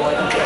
多一点。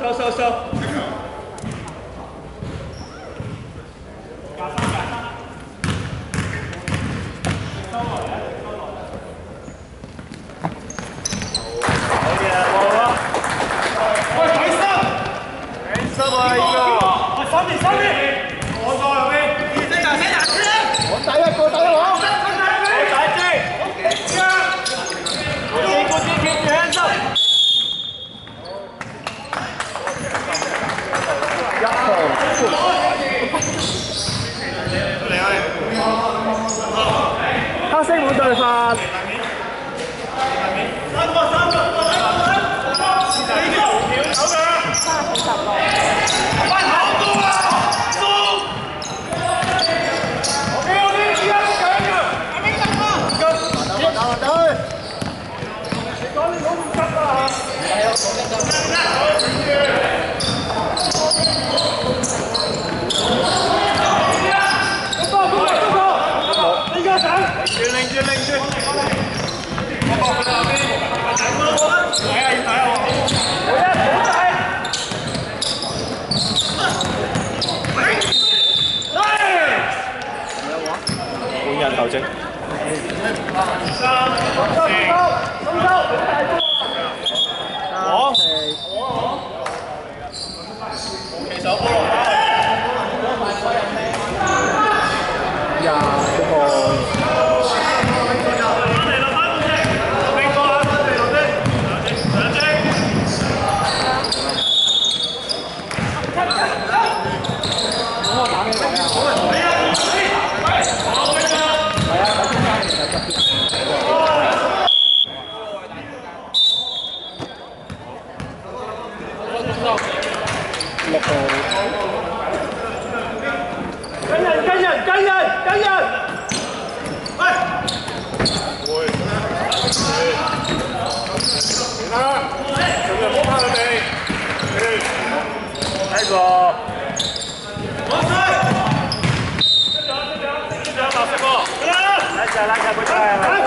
そうそうそう。三人三人三对三。三三。三个三个三个三个三个。九。So 防王，防守！快抢！快抢！快抢！打三分！来！来抢！来！快抢！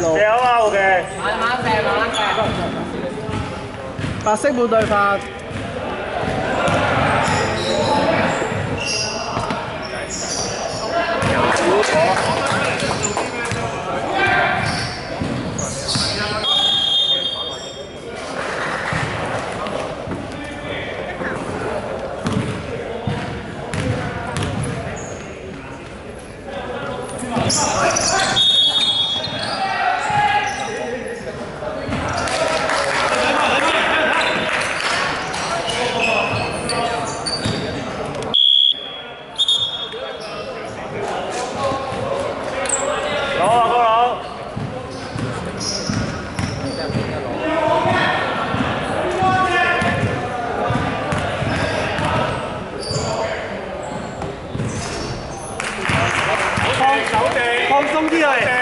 你好啊，O K。慢慢射，慢慢射。白色半對發。do it.